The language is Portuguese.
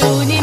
Júnior.